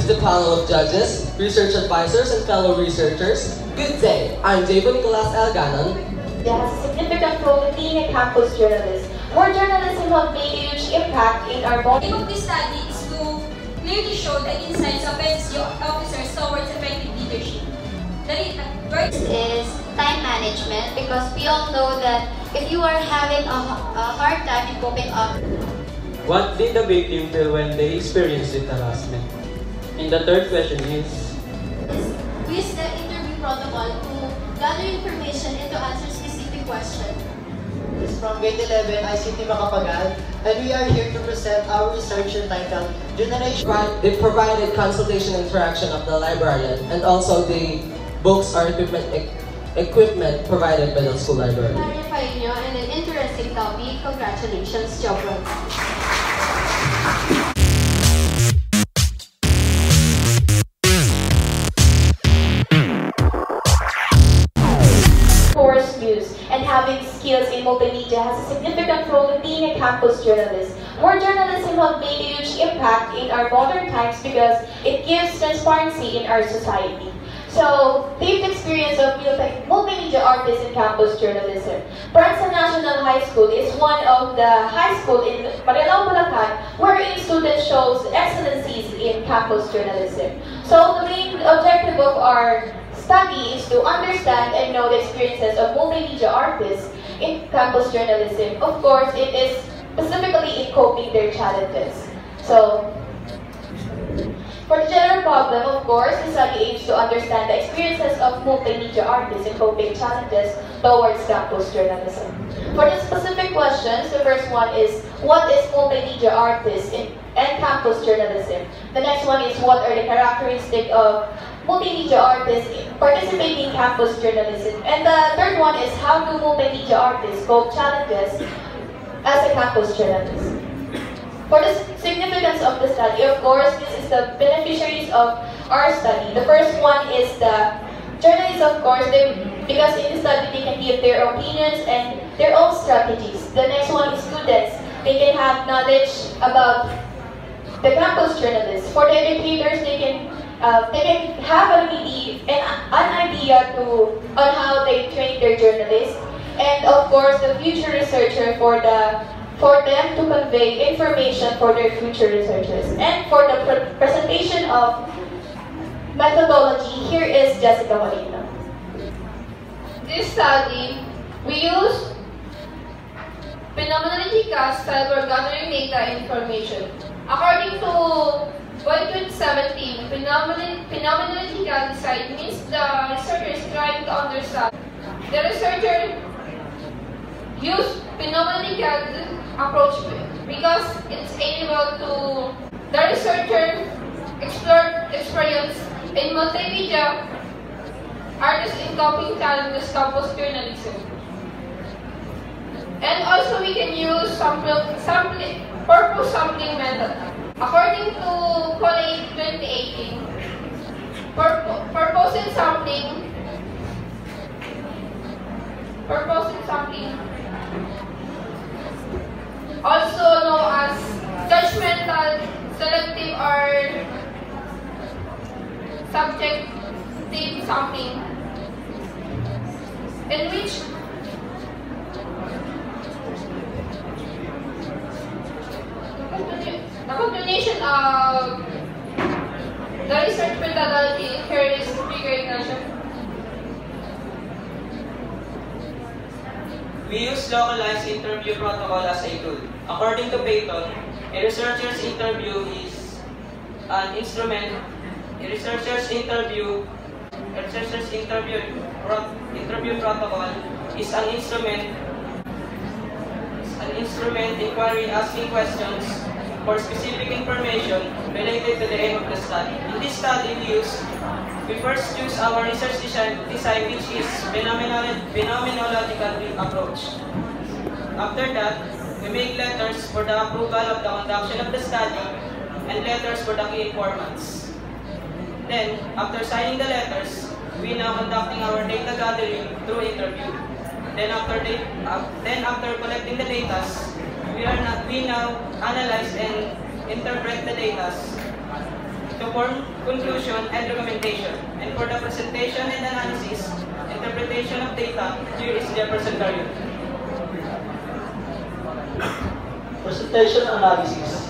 to the panel of judges, research advisors, and fellow researchers. Good day. I'm Diego Nicolas Elganon. That has a significant role in being a campus journalist. More journalism have made a huge impact in our The body. aim of this study is to clearly show the insights of SSG officers towards effective leadership. The re- uh, is time management because we all know that if you are having a, a hard time in coping up What did the victim feel when they experienced the harassment? And the third question is, we use the interview protocol to gather information and to answer specific questions. is from grade 11 ICT Macapagal and we are here to present our research entitled Generation Right, They provided consultation interaction of the librarian and also the books or equipment equipment provided by the school library. Clarify nyo and an interesting topic. Congratulations, job multimedia has a significant role in being a campus journalist. More journalism have made a huge impact in our modern times because it gives transparency in our society. So, lived experience of multi- multimedia artists in campus journalism. Prenza National High School is one of the high school in Marilao, Bulacan wherein students shows excellencies in campus journalism. So, the main objective of our study is to understand and know the experiences of multimedia artists in campus journalism. Of course, it is specifically in coping their challenges. So, for the general problem, of course, the study aims to understand the experiences of multimedia artists in coping challenges towards campus journalism. For the specific questions, the first one is, what is multimedia artists in, and campus journalism? The next one is, what are the characteristics of multimedia artists in participating in campus journalism? And the third one is, how do multimedia artists cope challenges as a campus journalist? For the significance of the study, of course, this is the beneficiaries of our study. The first one is the journalists, of course, they, because in the study they can give their opinions and their own strategies. The next one is students. They can have knowledge about the campus journalists. For the educators, they can uh, they can have an idea, an, idea to on how they train their journalists, and of course the future researcher for the for them to convey information for their future researchers. And for the pre- presentation of methodology, here is Jessica Molina. This study, we use phenomenological style for gathering data information. According to Boyd 2017, phenomenon- phenomenological design means the researcher is trying to understand. The researcher use phenomenological approach because it's able to the researcher explore experience in multimedia artists in copying challenges campus journalism. And also we can use sample, sampling, purpose sampling method. According to College 2018, purpo- purpose in sampling, purpose in sampling, also known as judgmental, selective, or subjective sampling, in which of uh, the research methodology here is recognition. we use localized interview protocol as a tool. According to Peyton, a researcher's interview is an instrument. A researcher's interview, a researcher's interview, interview protocol is an instrument an instrument inquiry asking questions for specific information related to the aim of the study. In this study, we use we first choose our research design, design which is phenomenolo- phenomenological approach. After that, we make letters for the approval of the conduction of the study and letters for the key informants. Then, after signing the letters, we now conducting our data gathering through interview. Then after da- uh, then after collecting the data, we are not, we now analyze and interpret the data to form conclusion and recommendation. And for the presentation and analysis, interpretation of data, here is Jefferson Carew. Presentation analysis.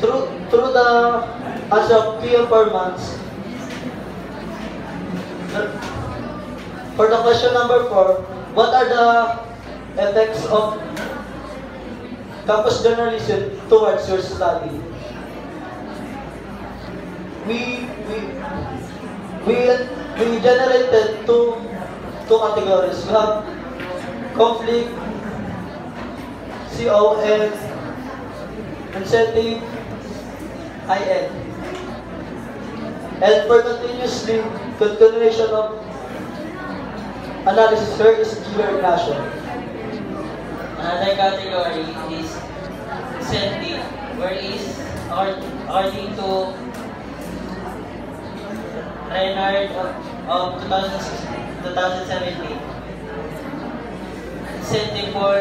Through, through the, as of key performance, for the question number four, what are the effects of campus journalism towards your study? We, we, we, we generated two, two categories. We have conflict, CON, incentive, IN. And for continuously, continuation of analysis here is clear nation. Another category is incentive, where is according to Reinhard of, of 2017. Incentive for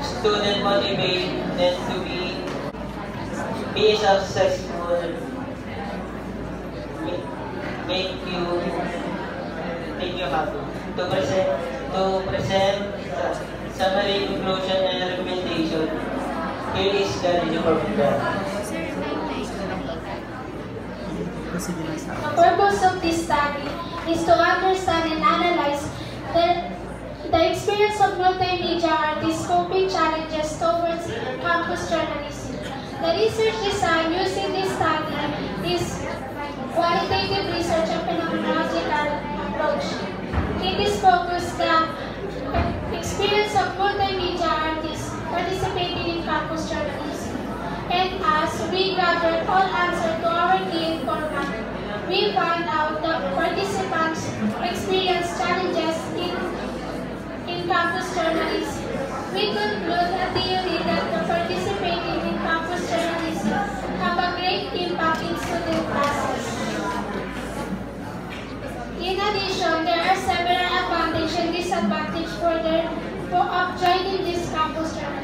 student motivated to be be successful make you make you happy to present to present summary conclusion and recommendation here is the for The purpose of this study is to understand and analyze the, the experience of multimedia artists coping challenges towards campus journalism. The research design using this study is qualitative research and phenomenological approach. It is focused on the experience of multimedia artists participating in campus journalism. And as we gathered all answers to our key informant, we find out that participants experience challenges in, in campus journalism. We conclude a theory that the participating in campus journalism have a great impact in student classes. In addition, there are several advantages and disadvantages for, the, for of joining this campus journalism.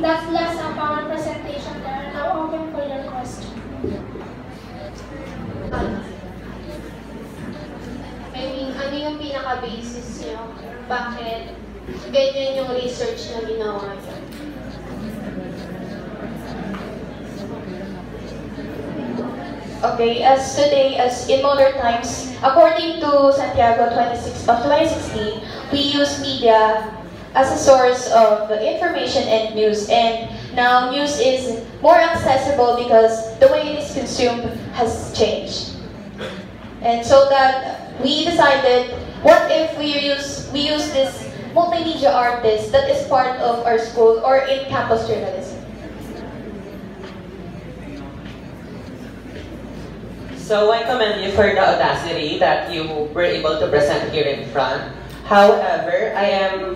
That's last of our presentation. They are now open for your question. I mean, ano yung pinaka-basis nyo? Bakit ganyan yung research na ginawa nyo? Okay, as today, as in modern times, according to Santiago 26 of 2016, we use media as a source of information and news. And now news is more accessible because the way it is consumed has changed. And so that we decided, what if we use we use this multimedia artist that is part of our school or in campus journalism? So I commend you for the audacity that you were able to present here in front. However, I am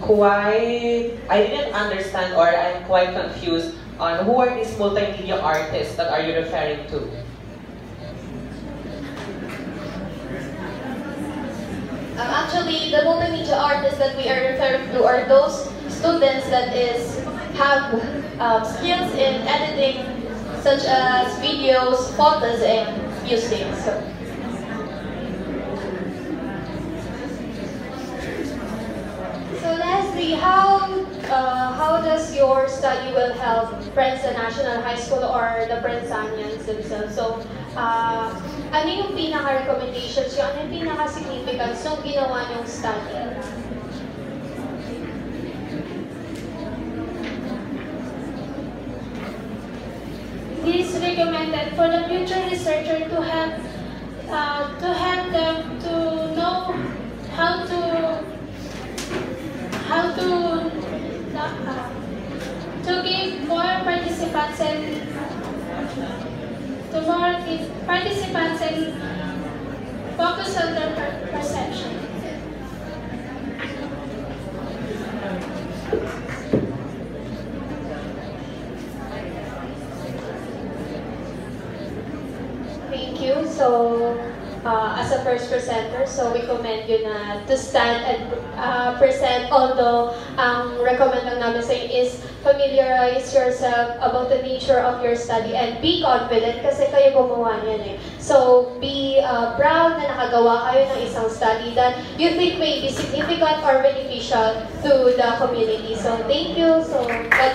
quite, I didn't understand or I'm quite confused on who are these multimedia artists that are you referring to? Um, actually, the multimedia artists that we are referring to are those students that is have um, skills in editing, such as videos, photos, and music. So, How uh, how does your study will help Prenza National High School or the Prenzanians themselves? So, uh, ano yung pinaka-recommendations nyo? Ano yung pinaka-significance ng ginawa nyong study? It is recommended for the future researcher to have uh, to have them to know how to how to uh, to give more participants and to more participants and focus on their per- perception. Thank you. So, uh, as a first presenter, so we commend you na to stand and uh, present, although ang recommend lang namin sa is familiarize yourself about the nature of your study and be confident kasi kayo gumawa niyan eh. So, be uh, proud na nakagawa kayo ng isang study that you think may be significant or beneficial to the community. So, thank you. So, God